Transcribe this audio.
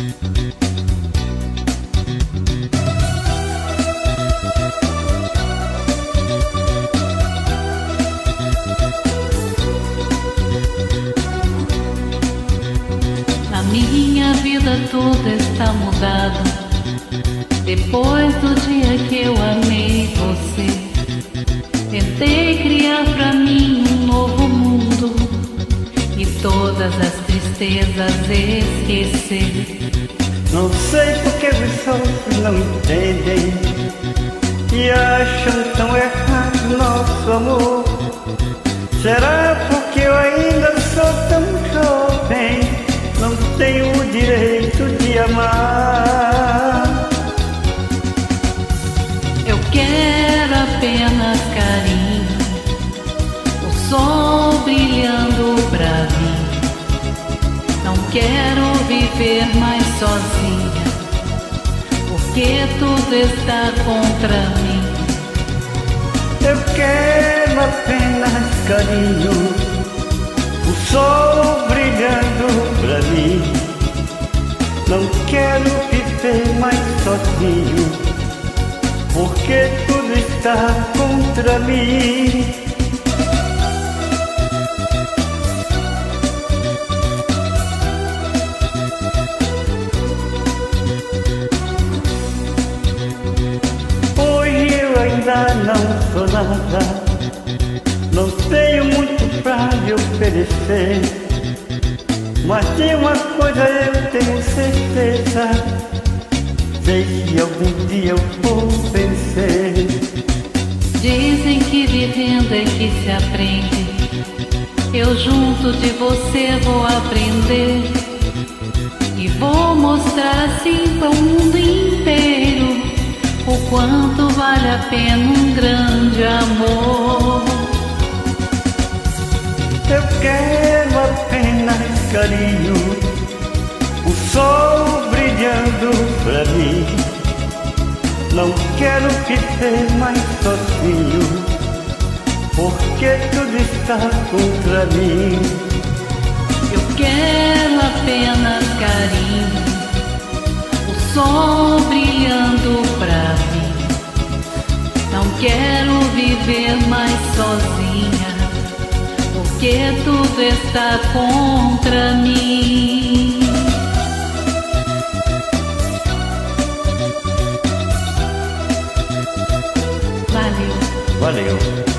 A minha vida toda está mudada depois do dia que eu amei você. Todas as tristezas esquecer. Não sei porque os outros não entendem e acham tão errado nosso amor. Será porque eu ainda sou tão jovem, não tenho o direito de amar? Viver mais sozinha, porque tudo está contra mim. Eu quero apenas carinho, o sol brilhando pra mim. Não quero viver mais sozinho, porque tudo está contra mim. Não sou nada, não tenho muito pra lhe oferecer. Mas de uma coisa eu tenho certeza, sei que algum dia eu vou vencer. Dizem que vivendo é que se aprende. Eu junto de você vou aprender e vou mostrar assim para pena um grande amor. Eu quero apenas carinho, o sol brilhando pra mim. Não quero viver mais sozinho, porque tudo está contra mim. Eu quero apenas carinho, Não quero viver mais sozinha, porque tudo está contra mim. Valeu. Valeu.